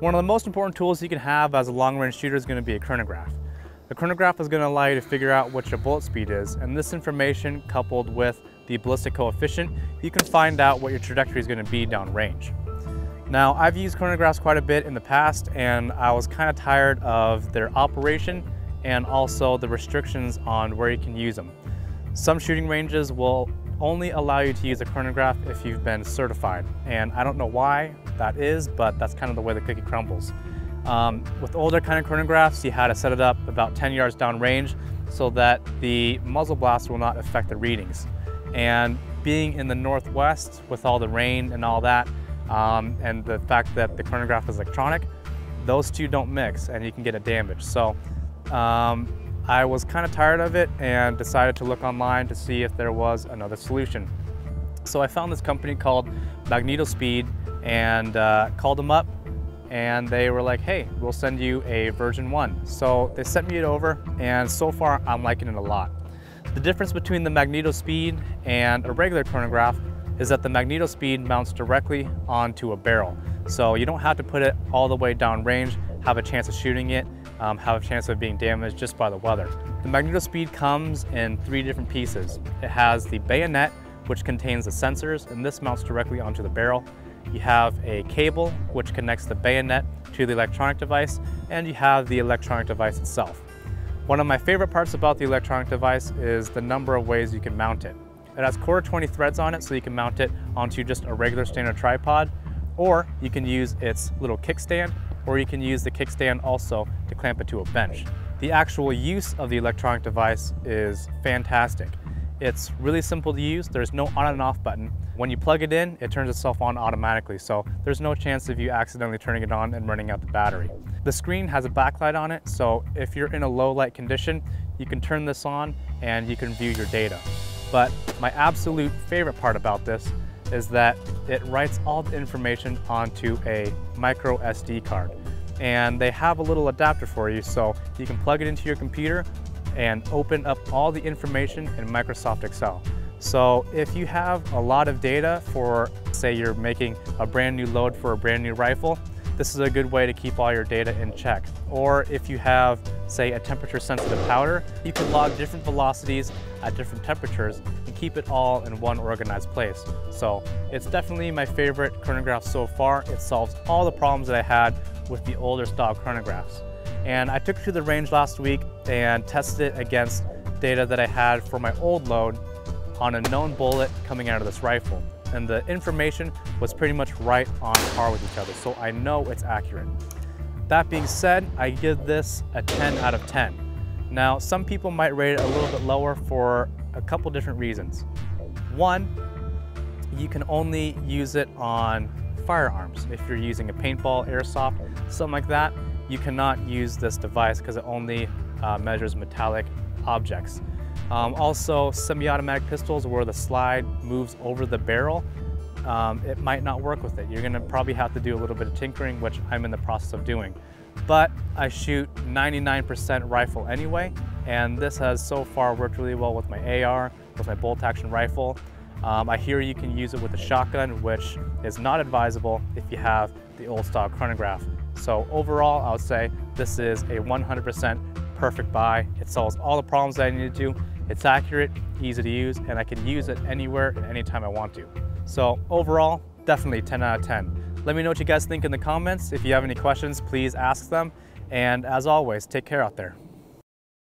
One of the most important tools you can have as a long-range shooter is going to be a chronograph. The chronograph is going to allow you to figure out what your bullet speed is, and this information coupled with the ballistic coefficient, you can find out what your trajectory is going to be downrange. Now, I've used chronographs quite a bit in the past, and I was kind of tired of their operation and also the restrictions on where you can use them. Some shooting ranges will only allow you to use a chronograph if you've been certified. And I don't know why that is, but that's kind of the way the cookie crumbles. Um, with older kind of chronographs, you had to set it up about 10 yards downrange so that the muzzle blast will not affect the readings. And being in the Northwest with all the rain and all that, um, and the fact that the chronograph is electronic, those two don't mix and you can get a damage. So um, I was kind of tired of it and decided to look online to see if there was another solution. So I found this company called MagnetoSPEED and uh, called them up and they were like, hey, we'll send you a version one. So they sent me it over and so far I'm liking it a lot. The difference between the MagnetoSPEED and a regular chronograph is that the MagnetoSPEED mounts directly onto a barrel. So you don't have to put it all the way down range, have a chance of shooting it um, have a chance of being damaged just by the weather. The Magnetospeed comes in three different pieces. It has the bayonet, which contains the sensors, and this mounts directly onto the barrel. You have a cable, which connects the bayonet to the electronic device, and you have the electronic device itself. One of my favorite parts about the electronic device is the number of ways you can mount it. It has quarter 20 threads on it, so you can mount it onto just a regular standard tripod, or you can use its little kickstand or you can use the kickstand also to clamp it to a bench. The actual use of the electronic device is fantastic. It's really simple to use. There's no on and off button. When you plug it in, it turns itself on automatically, so there's no chance of you accidentally turning it on and running out the battery. The screen has a backlight on it, so if you're in a low light condition, you can turn this on and you can view your data. But my absolute favorite part about this is that it writes all the information onto a micro SD card. And they have a little adapter for you so you can plug it into your computer and open up all the information in Microsoft Excel. So if you have a lot of data for, say you're making a brand new load for a brand new rifle, this is a good way to keep all your data in check. Or if you have, say, a temperature sensitive powder, you can log different velocities at different temperatures keep it all in one organized place. So it's definitely my favorite chronograph so far. It solves all the problems that I had with the older style chronographs. And I took it to the range last week and tested it against data that I had for my old load on a known bullet coming out of this rifle and the information was pretty much right on par with each other, so I know it's accurate. That being said, I give this a 10 out of 10. Now, some people might rate it a little bit lower for a couple different reasons. One, you can only use it on firearms. If you're using a paintball, airsoft, something like that, you cannot use this device because it only uh, measures metallic objects. Um, also, semi-automatic pistols where the slide moves over the barrel, um, it might not work with it. You're gonna probably have to do a little bit of tinkering, which I'm in the process of doing. But I shoot 99% rifle anyway, and this has so far worked really well with my AR, with my bolt action rifle. Um, I hear you can use it with a shotgun, which is not advisable if you have the old style chronograph. So overall, I would say this is a 100% perfect buy. It solves all the problems that I need to. It's accurate, easy to use, and I can use it anywhere and anytime I want to. So overall, definitely 10 out of 10. Let me know what you guys think in the comments. If you have any questions, please ask them. And as always, take care out there.